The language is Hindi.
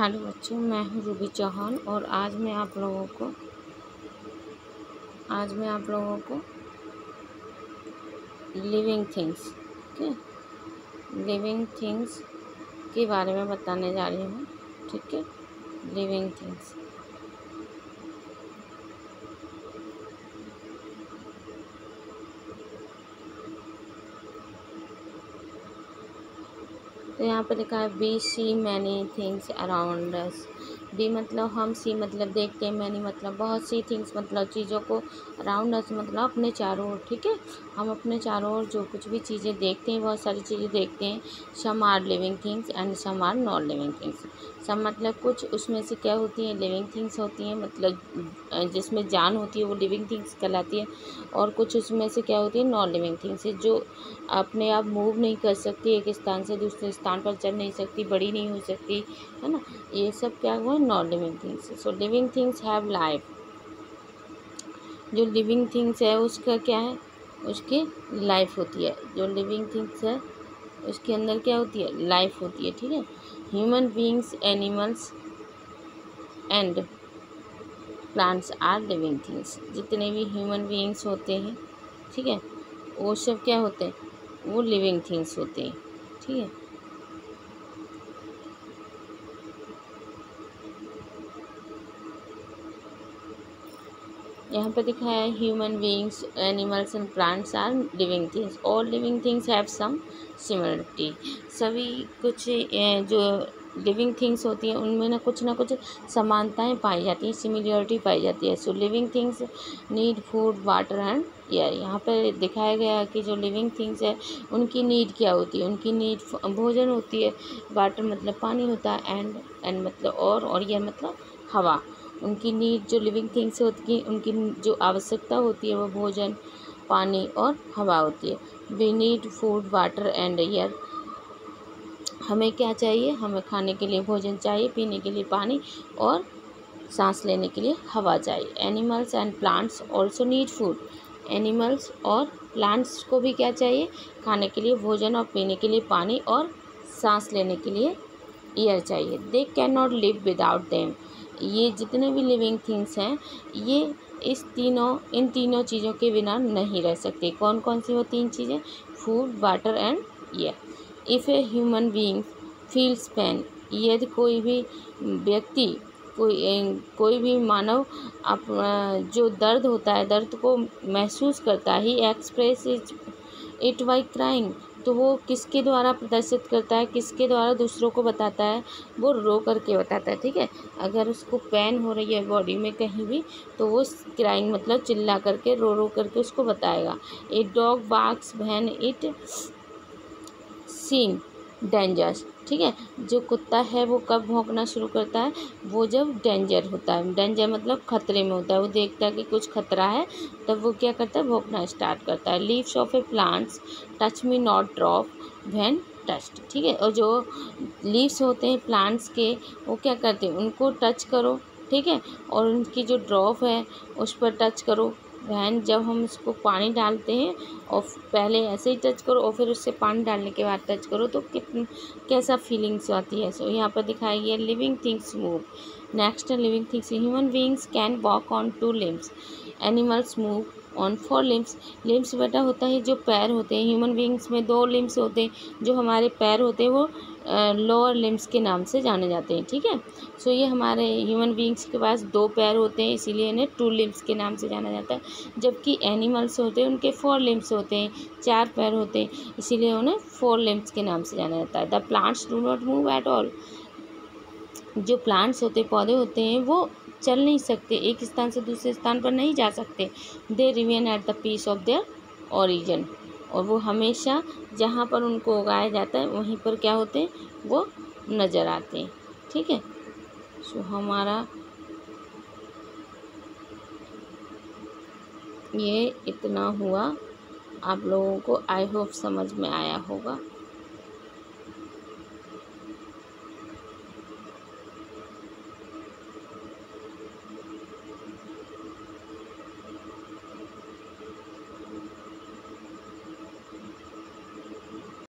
हेलो बच्चों, मैं हूँ रूबी चौहान और आज मैं आप लोगों को, आज मैं आप लोगों को लिविंग थिंग्स ठीक है? लिविंग थिंग्स के बारे में बताने जा रही हूँ, ठीक है? लिविंग थिंग्स तो यहाँ पर लिखा है we see many things around us B मतलब हम सी मतलब देखते हैं, मैनी मतलब बहुत सी थिंग्स मतलब चीज़ों को अराउंड अस मतलब अपने चारों ओर, ठीक है? हम अपने चारों ओर जो कुछ भी चीज़ें देखते हैं, बहुत सारी चीज़ें देखते हैं some are living things and some are non living things सब मतलब कुछ उसमें से क्या होती हैं लिविंग थिंग्स होती हैं मतलब जिसमें जान होती है, वो लिविंग थिंग्स कहलाती है, और कुछ उसमें से क्या होती है नॉन लिविंग थिंग्स जो अपने आप मूव नहीं कर सकती, एक स्थान से दूसरे स्थान पर चल नहीं सकती, बड़ी नहीं हो सकती, है ना? ये सब क्या हुआ? Non living things so living things have life जो लिविंग थिंग्स है, उसका क्या है? उसकी लाइफ होती है। जो लिविंग थिंग्स है, उसके अंदर क्या होती है? लाइफ होती है, ठीक है? Human beings animals and plants are living things जितने भी ह्यूमन बींग्स होते हैं, ठीक है? वो सब क्या होते हैं? वो लिविंग थिंग्स होते हैं, ठीक है? यहाँ पर दिखा है human beings animals and plants are living things all living things have some similarity सभी कुछ जो लिविंग थिंग्स होती हैं, उनमें ना कुछ ना कुछ समानताएँ पाई जाती हैं सिमिलरिटी पाई जाती है। So living things need food water and air यहाँ पर दिखाया गया है कि जो लिविंग थिंग्स है, उनकी नीड क्या होती है? उनकी नीड भोजन होती है वाटर मतलब पानी होता है एंड एंड मतलब और और एयर मतलब हवा। उनकी नीड जो लिविंग थिंग्स होती है, उनकी जो आवश्यकता होती है, वो भोजन, पानी और हवा होती है। We need food water and air हमें क्या चाहिए? हमें खाने के लिए भोजन चाहिए, पीने के लिए पानी और सांस लेने के लिए हवा चाहिए। Animals and plants also need food animals और प्लांट्स को भी क्या चाहिए? खाने के लिए भोजन और पीने के लिए पानी और सांस लेने के लिए एयर चाहिए। They can not live without them ये जितने भी लिविंग थिंग्स हैं, ये इस तीनों, इन तीनों चीज़ों के बिना नहीं रह सकते। कौन कौन सी वो तीन चीज़ें? Food water and air if a human being feels pain यदि कोई भी व्यक्ति, कोई कोई भी मानव आप जो दर्द होता है, दर्द को महसूस करता ही express is it by crying तो वो किसके द्वारा प्रदर्शित करता है, किसके द्वारा दूसरों को बताता है, वो रो करके बताता है, ठीक है? अगर उसको पेन हो रही है बॉडी में कहीं भी तो वो क्राइंग मतलब चिल्ला करके, रो रो करके उसको बताएगा। A dog barks when it seen dangers ठीक है? जो कुत्ता है, वो कब भौंकना शुरू करता है? वो जब डेंजर होता है। डेंजर मतलब खतरे में होता है। वो देखता है कि कुछ खतरा है, तब वो क्या करता है? भौंकना स्टार्ट करता है। Leaves of a plants touch me not drop when touched ठीक है? और जो लीव्स होते हैं प्लांट्स के, वो क्या करते हैं? उनको टच करो, ठीक है? और उनकी जो ड्रॉप है, उस पर टच करो। वैन जब हम इसको पानी डालते हैं और पहले ऐसे ही टच करो और फिर उससे पानी डालने के बाद टच करो तो कितन कैसा फीलिंग्स आती है? सो so, यहाँ पर दिखाई गया living things move next living things human beings can walk on two limbs animals move on four limbs limbs बेटा होता है जो पैर होते हैं। ह्यूमन बींग्स में दो लिम्स होते हैं। जो हमारे पैर होते हैं वो लोअर लिम्स के नाम से जाने जाते हैं। ठीक है? सो ये हमारे ह्यूमन बींग्स के पास दो पैर होते हैं, इसीलिए इन्हें टू लिम्स के नाम से जाना जाता है। जबकि एनिमल्स होते हैं, उनके फोर लिम्स होते हैं, चार पैर होते हैं, इसीलिए उन्हें फोर लिम्स के नाम से जाना जाता है। The plants do not move at all जो प्लांट्स होते, पौधे होते हैं, वो चल नहीं सकते। एक स्थान से दूसरे स्थान पर नहीं जा सकते। They remain at the place of their origin और वो हमेशा जहाँ पर उनको उगाया जाता है, वहीं पर क्या होते हैं? वो नज़र आते हैं। ठीक है? सो हमारा ये इतना हुआ। आप लोगों को आई होप समझ में आया होगा।